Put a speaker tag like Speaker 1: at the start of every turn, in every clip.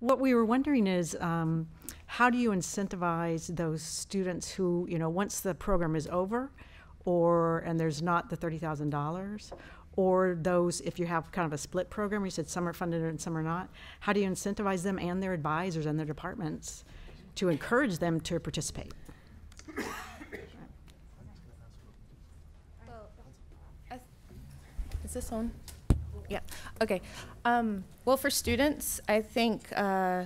Speaker 1: What we were wondering is, um, how do you incentivize those students who, you know, once the program is over, or, and there's not the thirty thousand dollars, or those, if you have kind of a split program, you said some are funded and some are not, how do you incentivize them and their advisors and their departments to encourage them to participate?
Speaker 2: Is this on? Yeah. Okay. Um, well, for students, I think uh,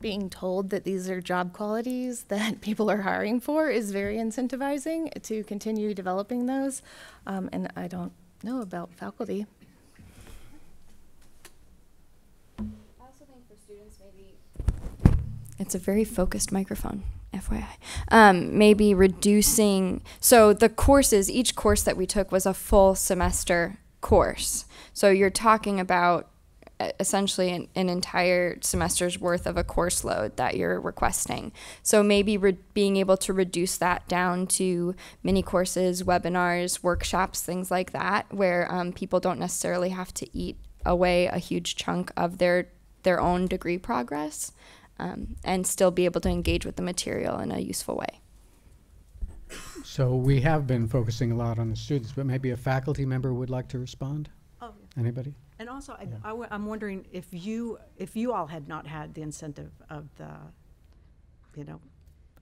Speaker 2: being told that these are job qualities that people are hiring for is very incentivizing to continue developing those. Um, and I don't know about faculty.
Speaker 3: I also think for students, maybe. It's a very focused microphone, FYI. Um, maybe reducing, so the courses, each course that we took was a full semester course. So you're talking about essentially an, an entire semester's worth of a course load that you're requesting. So maybe re- being able to reduce that down to mini courses, webinars, workshops, things like that, where um, people don't necessarily have to eat away a huge chunk of their their own degree progress, um, and still be able to engage with the material in a useful way.
Speaker 4: So we have been focusing a lot on the students, but maybe a faculty member would like to respond?
Speaker 1: Oh,
Speaker 4: Anybody?
Speaker 1: And also, I,
Speaker 4: Yeah.
Speaker 1: I w- I'm wondering if you, if you all had not had the incentive of the, you know,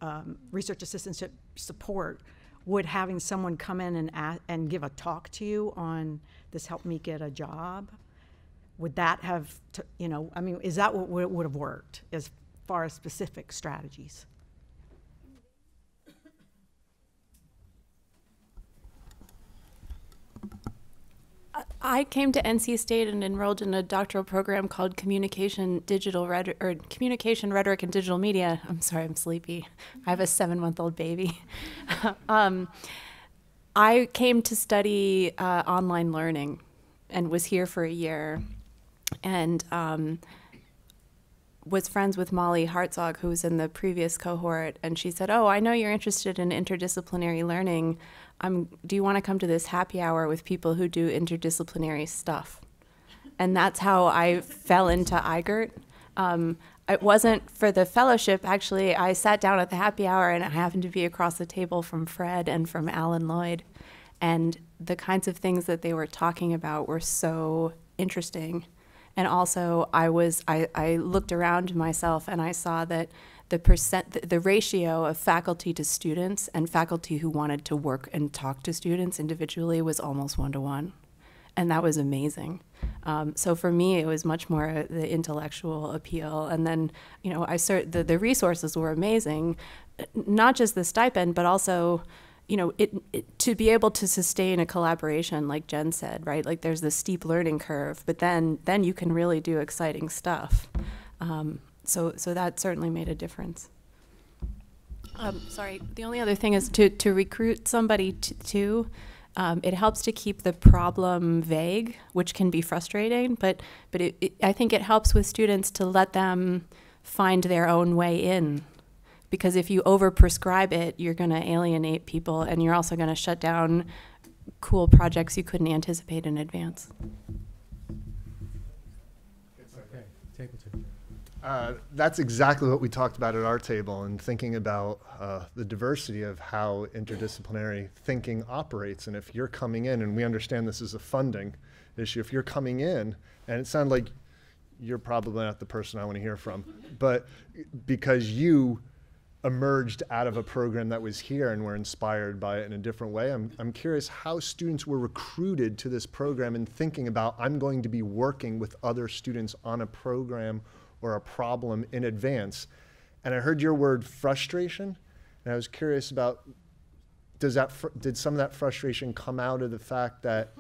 Speaker 1: um, research assistantship support, would having someone come in and a- and give a talk to you on this helped me get a job, would that have, t- you know, I mean, is that what would, would have worked as far as specific strategies?
Speaker 5: I came to NC State and enrolled in a doctoral program called Communication Digital or Communication Rhetoric and Digital Media. I'm sorry, I'm sleepy. I have a seven-month-old baby. um, I came to study uh, online learning and was here for a year, and um, was friends with Molly Hartzog, who was in the previous cohort, and she said, "Oh, I know you're interested in interdisciplinary learning. Um, do you want to come to this happy hour with people who do interdisciplinary stuff?" And that's how I fell into IGERT. Um, it wasn't for the fellowship. Actually, I sat down at the happy hour, and I happened to be across the table from Fred and from Alun Lloyd, and the kinds of things that they were talking about were so interesting and also I was I, I looked around myself and I saw that the percent the, the ratio of faculty to students and faculty who wanted to work and talk to students individually was almost one to one, and that was amazing. Um, so for me, it was much more the intellectual appeal, and then you know I cert- the the resources were amazing, not just the stipend, but also you know, it, it, to be able to sustain a collaboration, like Jen said, right? Like there's this steep learning curve, but then then you can really do exciting stuff. Um, so so that certainly made a difference. Um, sorry, the only other thing is to to recruit somebody t- too. Um, it helps to keep the problem vague, which can be frustrating, but but it, it, I think it helps with students to let them find their own way in because if you overprescribe it, you're going to alienate people and you're also going to shut down cool projects you couldn't anticipate in advance.
Speaker 4: Okay, table two.
Speaker 6: Uh, that's exactly what we talked about at our table and thinking about uh, the diversity of how interdisciplinary thinking operates. And if you're coming in, and we understand this is a funding issue, if you're coming in, and it sounded like you're probably not the person I want to hear from, but because you emerged out of a program that was here and were inspired by it in a different way. I'm, I'm curious how students were recruited to this program and thinking about, I'm going to be working with other students on a program or a problem in advance. And I heard your word frustration, and I was curious about, does that, fr- did some of that frustration come out of the fact that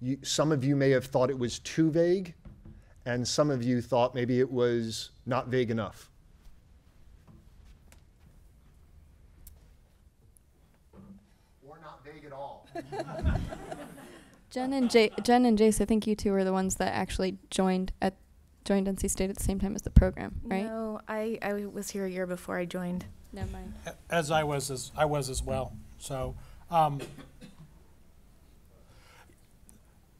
Speaker 6: you, some of you may have thought it was too vague, and some of you thought maybe it was not vague enough? or not vague at all.
Speaker 3: Jen and Jay, Jen and Jayce, I think you two were the ones that actually joined at joined NC State at the same time as the program, right?
Speaker 2: No, I, I was here a year before I joined.
Speaker 3: Never mind.
Speaker 7: as I was as I was as well. So um,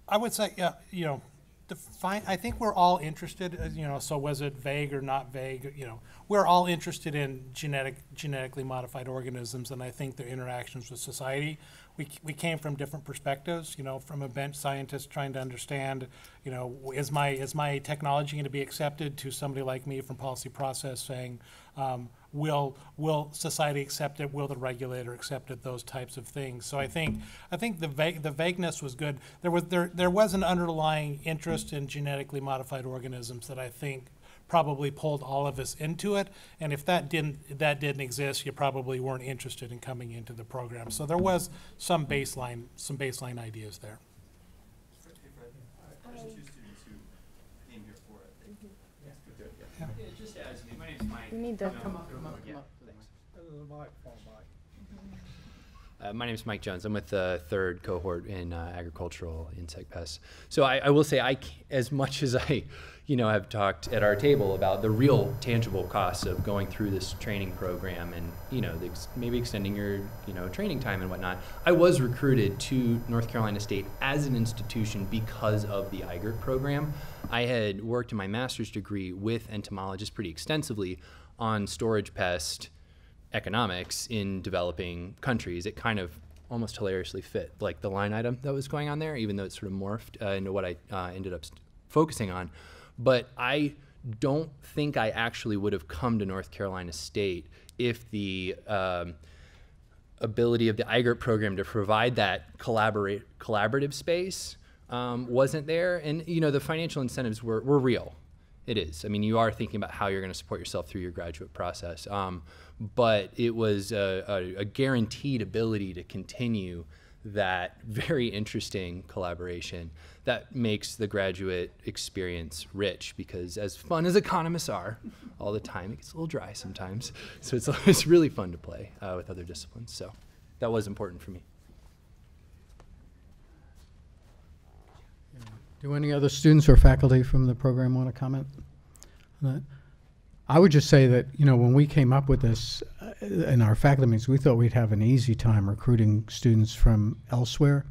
Speaker 7: I would say, yeah, you know, define, I think we're all interested, uh, you know, so was it vague or not vague, you know, we're all interested in genetic, genetically modified organisms, and I think their interactions with society. We, we came from different perspectives, you know, from a bench scientist trying to understand, you know, is my, is my technology gonna be accepted to somebody like me from policy process saying, um, will, will society accept it, will the regulator accept it, those types of things. So I think, I think the the vagueness was good. There was, there, there was an underlying interest in genetically modified organisms that I think probably pulled all of us into it. And if that didn't, that didn't exist, you probably weren't interested in coming into the program. So there was some baseline, some baseline ideas there.
Speaker 2: You need to.
Speaker 8: Uh, my name is Mike Jones. I'm with the third cohort in uh, agricultural insect pests. So I, I will say, I c- as much as I, you know, have talked at our table about the real tangible costs of going through this training program and you know ex- maybe extending your you know training time and whatnot. I was recruited to North Carolina State as an institution because of the IGERT program. I had worked in my master's degree with entomologists pretty extensively on storage pest economics in developing countries, it kind of almost hilariously fit like the line item that was going on there, even though it sort of morphed uh, into what I uh, ended up st- focusing on. But I don't think I actually would have come to North Carolina State if the um, ability of the IGERT program to provide that collaborate collaborative space um, wasn't there. And you know the financial incentives were, were real. It is. I mean, you are thinking about how you're going to support yourself through your graduate process. Um, but it was a, a, a guaranteed ability to continue that very interesting collaboration that makes the graduate experience rich because as fun as economists are all the time it gets a little dry sometimes so it's, it's really fun to play uh, with other disciplines so that was important for me
Speaker 4: Do any other students or faculty from the program want to comment? on that? I would just say that, you know, when we came up with this uh, in our faculty meetings, we thought we'd have an easy time recruiting students from elsewhere.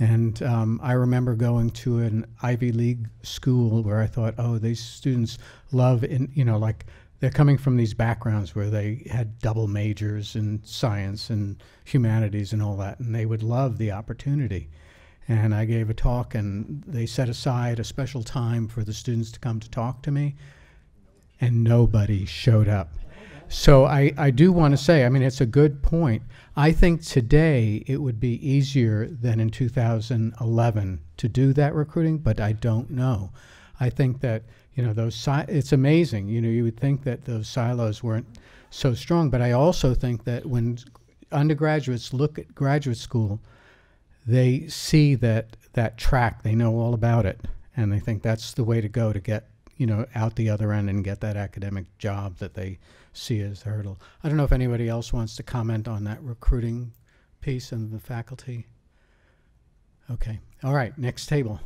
Speaker 4: And um, I remember going to an Ivy League school where I thought, oh, these students love, in, you know, like they're coming from these backgrounds where they had double majors in science and humanities and all that, and they would love the opportunity. And I gave a talk, and they set aside a special time for the students to come to talk to me and nobody showed up. So I, I do want to say, I mean, it's a good point. I think today it would be easier than in 2011 to do that recruiting, but I don't know. I think that, you know, those, si- it's amazing. You know, you would think that those silos weren't so strong, but I also think that when undergraduates look at graduate school, they see that, that track, they know all about it, and they think that's the way to go to get you know, out the other end and get that academic job that they see as the hurdle. I don't know if anybody else wants to comment on that recruiting piece and the faculty. Okay. All right. Next table.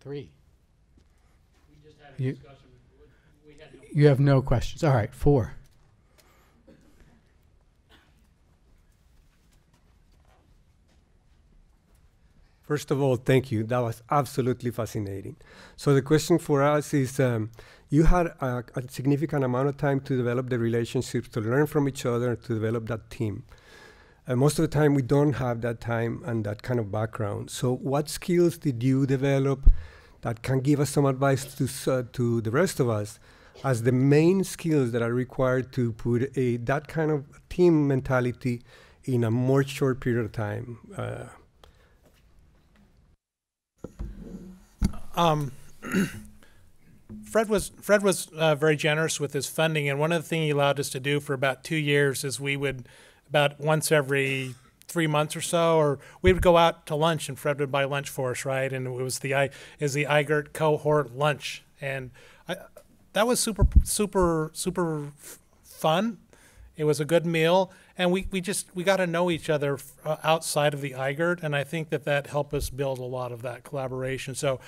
Speaker 4: Three. You, you have no questions. All right. Four.
Speaker 9: First of all, thank you. That was absolutely fascinating. So the question for us is, um, you had a, a, significant amount of time to develop the relationships, to learn from each other, to develop that team. Most of the time, we don't have that time and that kind of background. So what skills did you develop that can give us some advice to, uh, to the rest of us as the main skills that are required to put a, that kind of team mentality in a more short period of time? Uh,
Speaker 7: Um, Fred was Fred was uh, very generous with his funding, and one of the things he allowed us to do for about two years is we would about once every three months or so, or we would go out to lunch, and Fred would buy lunch for us, right? And it was the I is the IGERT cohort lunch, and I, that was super super super fun. It was a good meal, and we, we just we got to know each other uh, outside of the IGERT, and I think that that helped us build a lot of that collaboration. So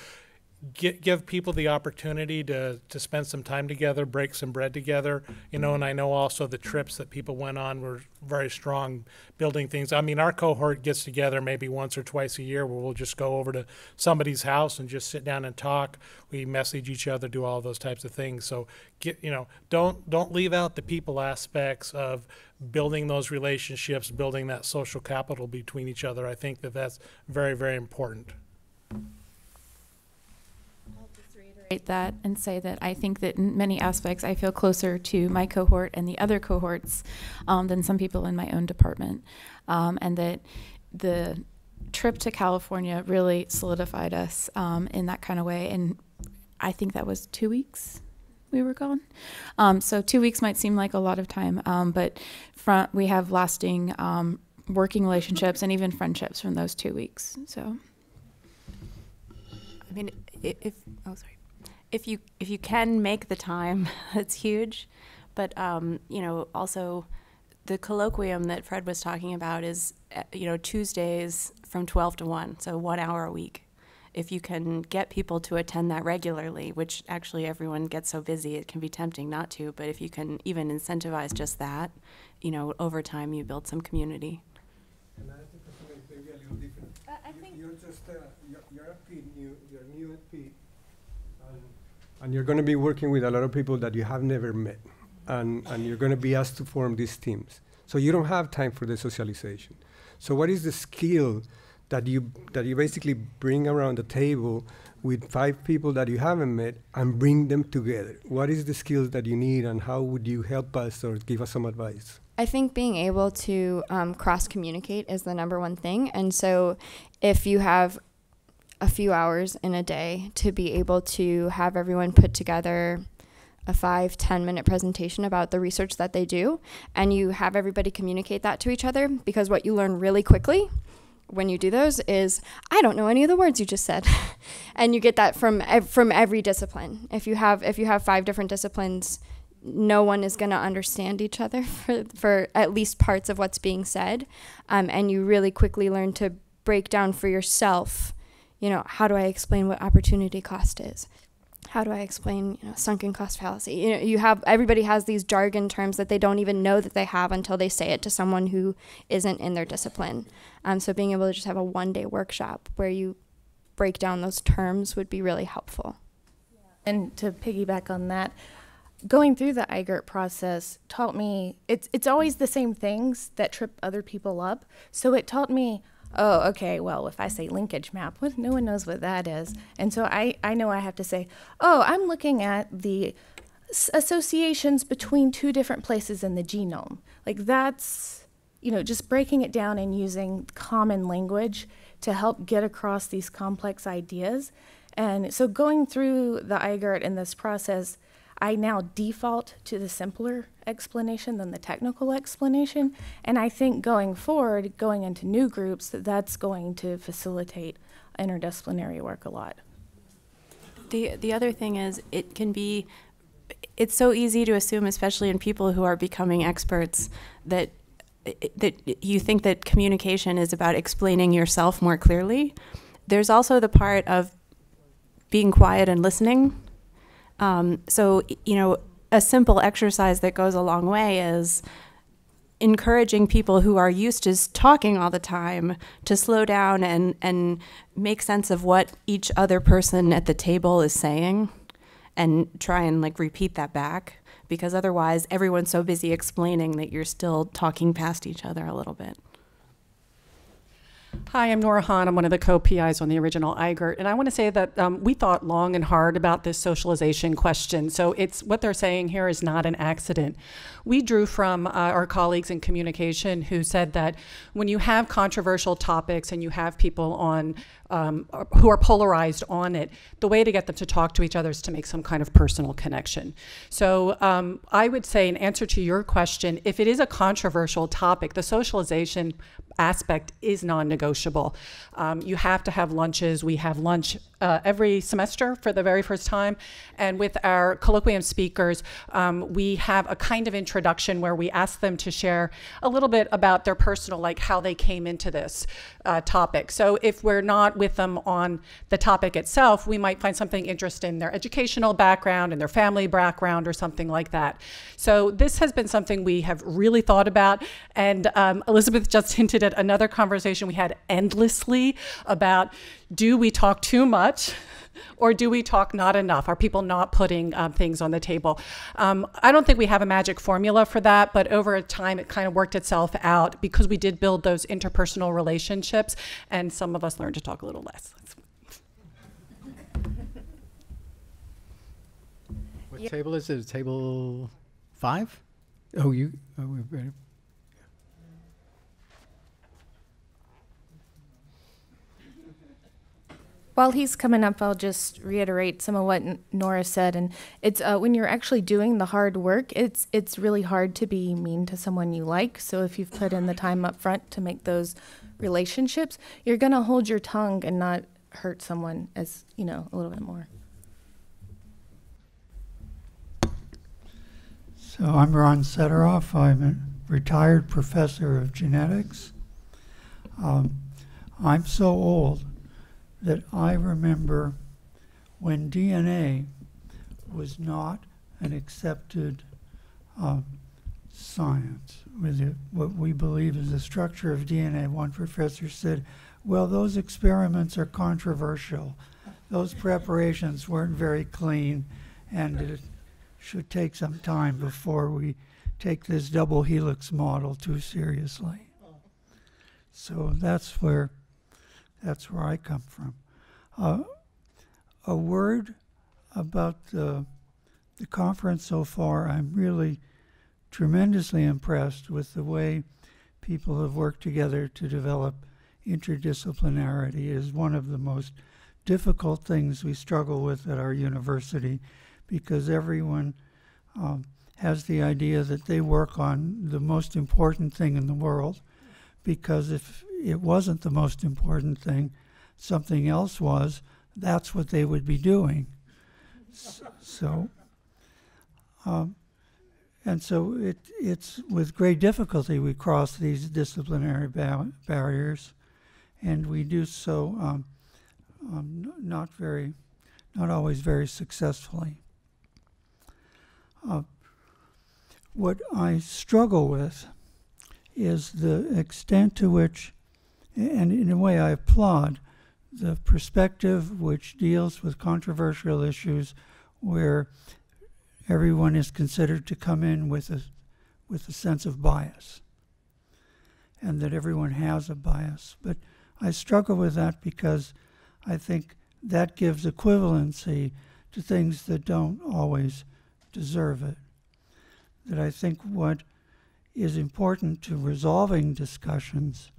Speaker 7: gi- give people the opportunity to, to spend some time together, break some bread together, you know, and I know also the trips that people went on were very strong, building things. I mean, our cohort gets together maybe once or twice a year where we'll just go over to somebody's house and just sit down and talk. We message each other, do all those types of things. So get, you know, don't, don't leave out the people aspects of building those relationships, building that social capital between each other. I think that that's very, very important.
Speaker 5: Reiterate that and say that I think that in many aspects I feel closer to my cohort and the other cohorts um, than some people in my own department, um, and that the trip to California really solidified us um, in that kind of way. And I think that was two weeks we were gone. Um, so two weeks might seem like a lot of time, um, but front we have lasting um, working relationships and even friendships from those two weeks. So. I mean, if oh sorry, if you if you can make the time, it's huge. But um, you know, also the colloquium that Fred was talking about is uh, you know Tuesdays from twelve to one, so one hour a week. If you can get people to attend that regularly, which actually everyone gets so busy, it can be tempting not to. But if you can even incentivize just that, you know, over time you build some community.
Speaker 2: I think
Speaker 9: You're just, uh, you're, you're a P, new, you're new at P. and- And you're gonna be working with a lot of people that you have never met. And, and you're gonna be asked to form these teams. So you don't have time for the socialization. So what is the skill that you, that you basically bring around the table with five people that you haven't met and bring them together? What is the skills that you need and how would you help us or give us some advice?
Speaker 3: I think being able to um, cross communicate is the number one thing. And so if you have a few hours in a day to be able to have everyone put together a five, 10 minute presentation about the research that they do, and you have everybody communicate that to each other, because what you learn really quickly when you do those is I don't know any of the words you just said, and you get that from ev- from every discipline. If you have if you have five different disciplines, no one is going to understand each other for, for at least parts of what's being said. Um, and you really quickly learn to break down for yourself, you know, how do I explain what opportunity cost is? How do I explain, you know, sunken cost fallacy? You know, you have everybody has these jargon terms that they don't even know that they have until they say it to someone who isn't in their discipline. Um, so being able to just have a one day workshop where you break down those terms would be really helpful.
Speaker 2: And to piggyback on that, going through the IGERT process taught me it's it's always the same things that trip other people up. So it taught me, oh, okay, well, if I say linkage map, what, no one knows what that is. And so I, I know I have to say, oh, I'm looking at the associations between two different places in the genome. Like that's, you know, just breaking it down and using common language to help get across these complex ideas. And so going through the IGERT in this process, I now default to the simpler explanation than the technical explanation. And I think going forward, going into new groups, that that's going to facilitate interdisciplinary work a lot.
Speaker 5: The the other thing is it can be it's so easy to assume especially in people who are becoming experts that that you think that communication is about explaining yourself more clearly. There's also the part of being quiet and listening. Um, so you know, a simple exercise that goes a long way is encouraging people who are used to talking all the time to slow down and, and make sense of what each other person at the table is saying and try and like repeat that back because otherwise everyone's so busy explaining that you're still talking past each other a little bit.
Speaker 10: Hi, I'm Nora Haenn. I'm one of the co-PIs on the original IGERT, and I want to say that um, we thought long and hard about this socialization question. So it's what they're saying here is not an accident. We drew from uh, our colleagues in communication who said that when you have controversial topics and you have people on um, who are polarized on it, the way to get them to talk to each other is to make some kind of personal connection. So um, I would say, in answer to your question, if it is a controversial topic, the socialization aspect is non-negotiable. Um, you have to have lunches. We have lunch uh, every semester for the very first time, and with our colloquium speakers, um, we have a kind of introduction where we ask them to share a little bit about their personal, like how they came into this uh, topic. So if we're not with them on the topic itself, we might find something interesting in their educational background and their family background or something like that. So this has been something we have really thought about, and um, Elizabeth just hinted at another conversation we had endlessly about do we talk too much or do we talk not enough? Are people not putting um, things on the table? Um, I don't think we have a magic formula for that, but over time it kind of worked itself out because we did build those interpersonal relationships and some of us learned to talk a little less.
Speaker 4: What table is it? Table five? Oh, you, oh, we're ready.
Speaker 2: While he's coming up, I'll just reiterate some of what Nora said, and it's uh, when you're actually doing the hard work, it's it's really hard to be mean to someone you like. So if you've put in the time up front to make those relationships, you're gonna hold your tongue and not hurt someone as you know a little bit more.
Speaker 11: So I'm Ron Sederoff. I'm a retired professor of genetics. Um, I'm so old that I remember when DNA was not an accepted um, science. With it, what we believe is the structure of DNA, one professor said, well, those experiments are controversial. Those preparations weren't very clean, and it should take some time before we take this double helix model too seriously. So that's where that's where I come from. Uh, a word about the, the conference so far. I'm really tremendously impressed with the way people have worked together to develop interdisciplinarity is one of the most difficult things we struggle with at our university because everyone um, has the idea that they work on the most important thing in the world because if it wasn't the most important thing, something else was, that's what they would be doing. So, um, and so it, it's with great difficulty we cross these disciplinary ba- barriers, and we do so um, um, not very, not always very successfully. Uh, what I struggle with is the extent to which, and in a way I applaud, the perspective which deals with controversial issues where everyone is considered to come in with a, with a sense of bias and that everyone has a bias. But I struggle with that because I think that gives equivalency to things that don't always deserve it. That I think what is important to resolving discussions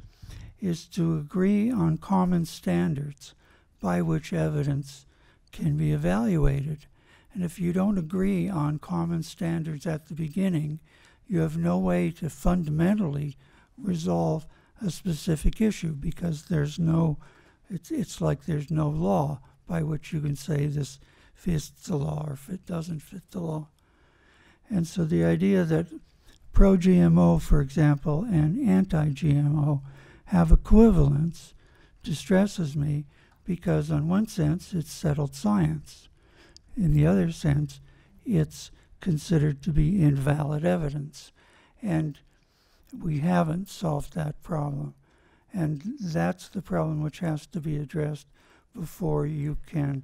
Speaker 11: is to agree on common standards by which evidence can be evaluated. And if you don't agree on common standards at the beginning, you have no way to fundamentally resolve a specific issue because there's no, it's, it's like there's no law by which you can say this fits the law or if it doesn't fit the law. And so the idea that pro GMO, for example, and anti GMO have equivalence distresses me because, on one sense, it's settled science. In the other sense, it's considered to be invalid evidence. And we haven't solved that problem. And that's the problem which has to be addressed before you can,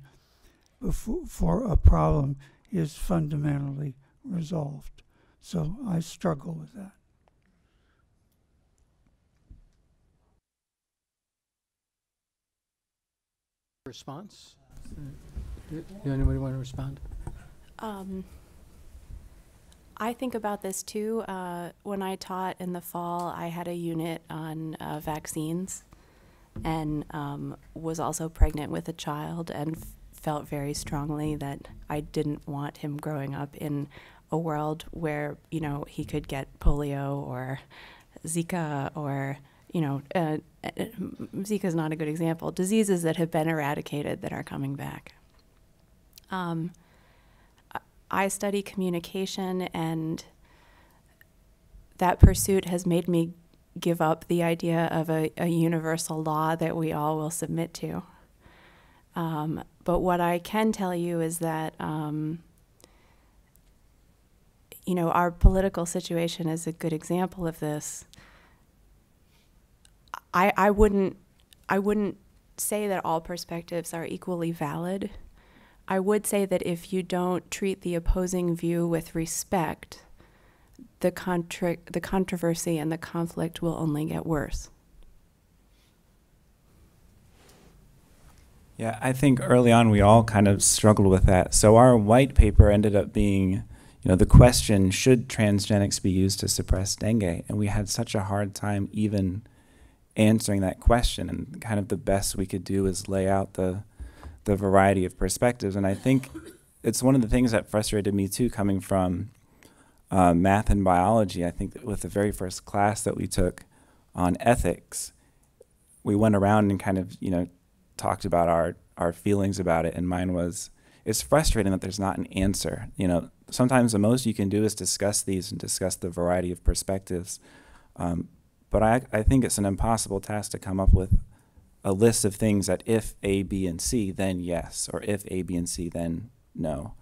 Speaker 11: before a problem is fundamentally resolved. So I struggle with that.
Speaker 4: Response? Do do anybody want to respond?
Speaker 5: Um, I think about this too. Uh, when I taught in the fall, I had a unit on uh, vaccines and um, was also pregnant with a child and f- felt very strongly that I didn't want him growing up in a world where, you know, he could get polio or Zika or, you know, uh, uh, Zika is not a good example. Diseases that have been eradicated that are coming back. Um, I- I study communication, and that pursuit has made me give up the idea of a, a universal law that we all will submit to. Um, but what I can tell you is that, um, you know, our political situation is a good example of this. I, I wouldn't I wouldn't say that all perspectives are equally valid. I would say that if you don't treat the opposing view with respect, the contra- the controversy and the conflict will only get worse.
Speaker 12: Yeah, I think early on we all kind of struggled with that. So our white paper ended up being, you know, the question should transgenics be used to suppress dengue? And we had such a hard time even answering that question. And kind of the best we could do is lay out the the variety of perspectives. And I think it's one of the things that frustrated me too, coming from uh, math and biology. I think with the very first class that we took on ethics, we went around and kind of, you know, talked about our our feelings about it, and mine was it's frustrating that there's not an answer. You know, sometimes the most you can do is discuss these and discuss the variety of perspectives. Um, but I I think it's an impossible task to come up with a list of things that if A, B, and C, then yes, or if A, B, and C, then no.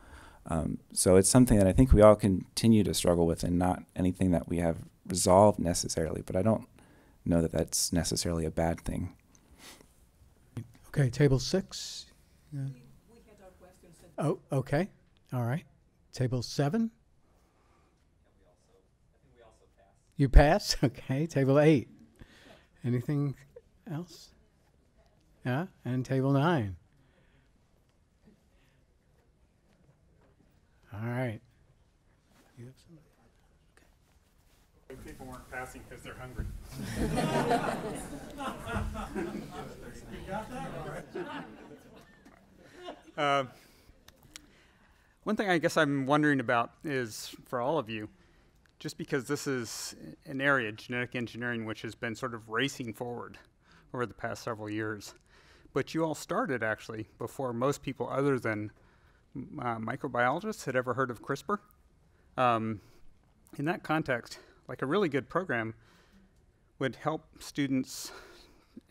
Speaker 12: Um, so it's something that I think we all continue to struggle with, and not anything that we have resolved necessarily. But I don't know that that's necessarily a bad thing.
Speaker 4: Okay, table six. Yeah. Oh, okay, all right. Table seven? You pass? Okay, table eight. Anything else? Yeah, and table nine. All right. You have somebody?
Speaker 13: People weren't passing because they're hungry. Uh, one thing I guess I'm wondering about is for all of you, just because this is an area, genetic engineering, which has been sort of racing forward over the past several years, but you all started actually before most people other than uh, microbiologists had ever heard of CRISPR. Um, in that context, like a really good program would help students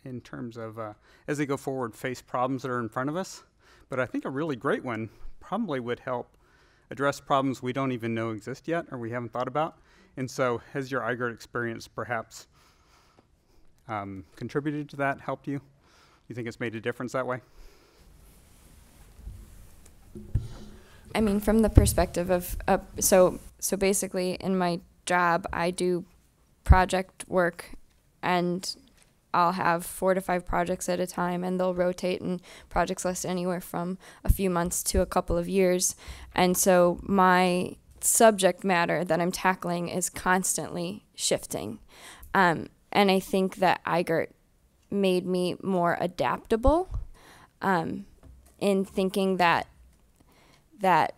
Speaker 13: in terms of uh, as they go forward face problems that are in front of us. But I think a really great one probably would help address problems we don't even know exist yet or we haven't thought about. And so, has your IGERT experience perhaps um, contributed to that, helped you? You think it's made a difference that way?
Speaker 3: I mean, from the perspective of uh, so so basically, in my job, I do project work, and I'll have four to five projects at a time, and they'll rotate, and projects last anywhere from a few months to a couple of years, and so my subject matter that I'm tackling is constantly shifting, um, and I think that IGERT made me more adaptable um, in thinking that that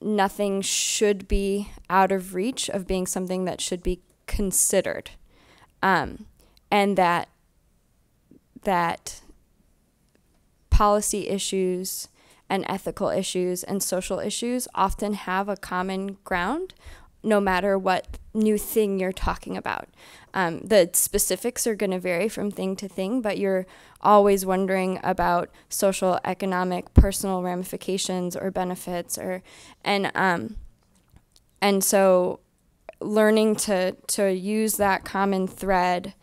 Speaker 3: nothing should be out of reach of being something that should be considered. Um, and that that policy issues and ethical issues and social issues often have a common ground no matter what new thing you're talking about. Um, the specifics are going to vary from thing to thing, but you're always wondering about social, economic, personal ramifications or benefits, or and um, and so learning to to use that common thread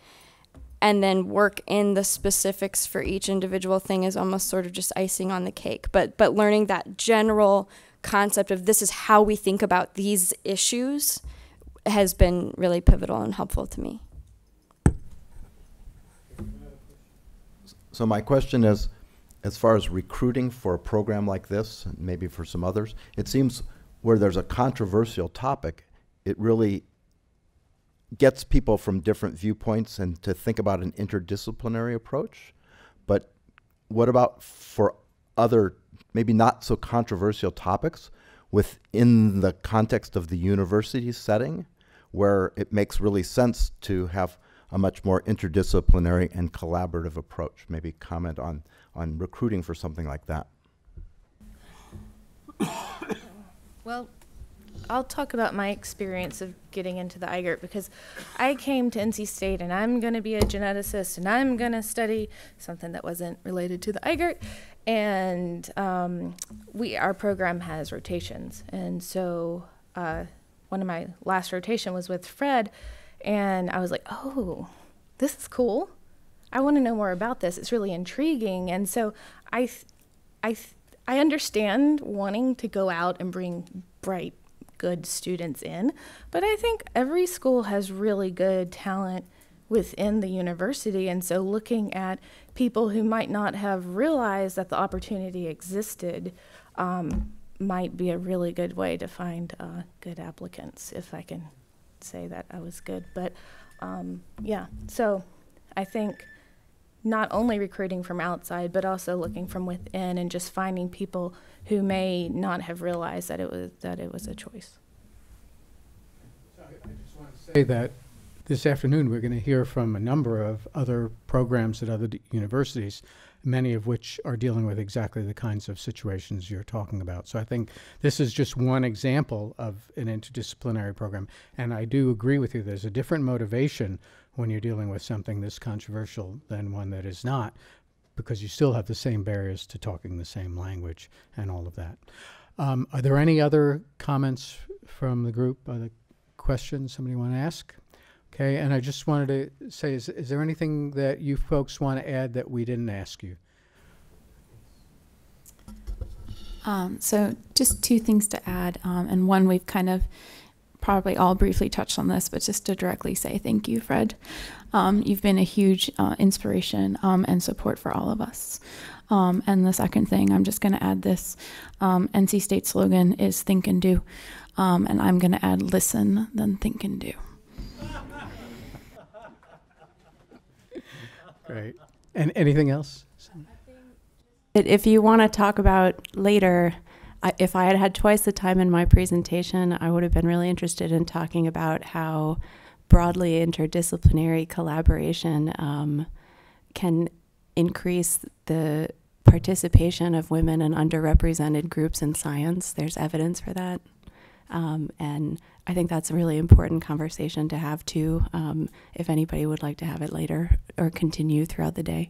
Speaker 3: and then work in the specifics for each individual thing is almost sort of just icing on the cake. But but learning that general concept of this is how we think about these issues has been really pivotal and helpful to me.
Speaker 14: So my question is, as far as recruiting for a program like this, and maybe for some others, it seems where there's a controversial topic, it really gets people from different viewpoints and to think about an interdisciplinary approach. But what about for other maybe not so controversial topics within the context of the university setting where it makes really sense to have a much more interdisciplinary and collaborative approach. Maybe comment on, on recruiting for something like that.
Speaker 2: Well, I'll talk about my experience of getting into the IGERT because I came to NC State and I'm going to be a geneticist and I'm going to study something that wasn't related to the IGERT. And um, we our program has rotations, and so uh, one of my last rotation was with Fred, and I was like, oh, this is cool. I want to know more about this. It's really intriguing, and so I, I, I understand wanting to go out and bring bright, good students in, but I think every school has really good talent within the university. And so looking at people who might not have realized that the opportunity existed um, might be a really good way to find uh, good applicants, if I can say that I was good. But um, yeah, so I think not only recruiting from outside, but also looking from within and just finding people who may not have realized that it was that it was a choice.
Speaker 4: So I just want to say that this afternoon, we're going to hear from a number of other programs at other universities, many of which are dealing with exactly the kinds of situations you're talking about. So I think this is just one example of an interdisciplinary program. And I do agree with you, there's a different motivation when you're dealing with something this controversial than one that is not, because you still have the same barriers to talking the same language and all of that. Um, are there any other comments from the group? Other questions somebody want to ask? Okay, and I just wanted to say, is, is there anything that you folks want to add that we didn't ask you?
Speaker 5: Um, so just two things to add, um, and one we've kind of probably all briefly touched on this, but just to directly say thank you, Fred. Um, you've been a huge uh, inspiration um, and support for all of us. Um, and the second thing, I'm just going to add this um, NC State slogan is think and do. Um, and I'm going to add listen, then think and do.
Speaker 4: Great. And anything else?
Speaker 5: It- If you want to talk about later, I, if I had had twice the time in my presentation, I would have been really interested in talking about how broadly interdisciplinary collaboration um, can increase the participation of women and underrepresented groups in science. There's evidence for that. Um, and I think that's a really important conversation to have too, um, if anybody would like to have it later or continue throughout the day.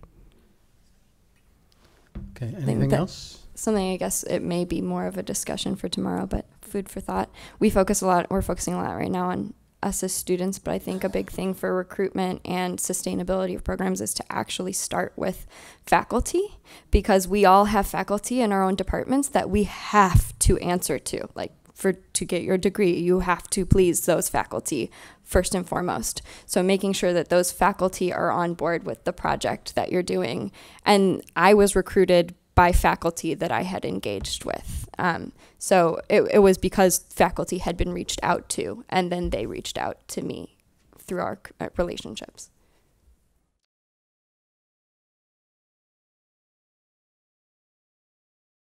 Speaker 4: Okay, anything else?
Speaker 3: Something I guess it may be more of a discussion for tomorrow, but food for thought. We focus a lot, we're focusing a lot right now on us as students, but I think a big thing for recruitment and sustainability of programs is to actually start with faculty because we all have faculty in our own departments that we have to answer to. Like for to get your degree, you have to please those faculty first and foremost. So making sure that those faculty are on board with the project that you're doing. And I was recruited by faculty that I had engaged with. Um, so it, it was because faculty had been reached out to, and then they reached out to me through our uh, relationships.